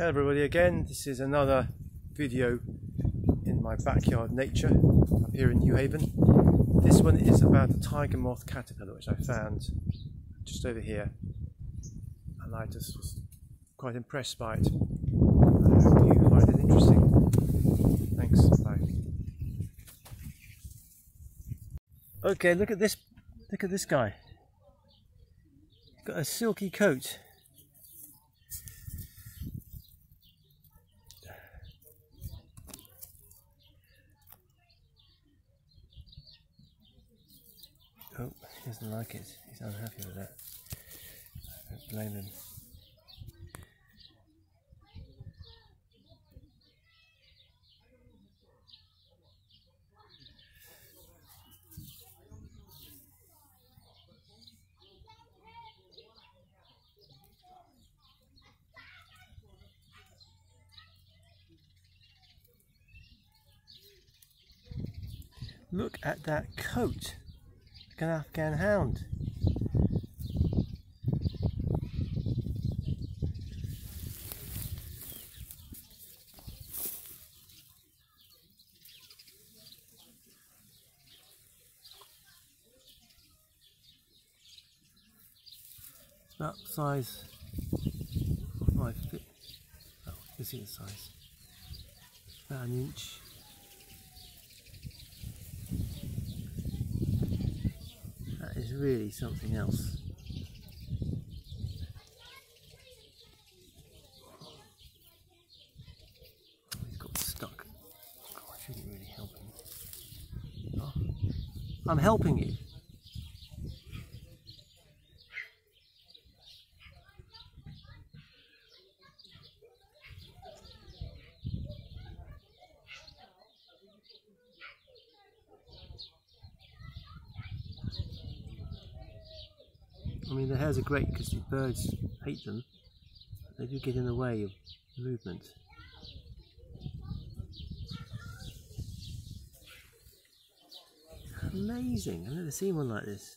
Hello everybody again, this is another video in my backyard nature up here in New Haven. This one is about the tiger moth caterpillar which I found just over here and I just was quite impressed by it. I hope you find it interesting. Thanks, bye. Okay, look at this, look at this guy. Got a silky coat. Oh, he doesn't like it. He's unhappy with that. I don't blame him. Look at that coat. An Afghan hound. About the size of my foot. Oh, you see the size. About an inch. That is really something else. He's got stuck. Oh, I shouldn't really help him. Oh, I'm helping you. I mean, the hairs are great because the birds hate them. They do get in the way of movement. Amazing! I've never seen one like this.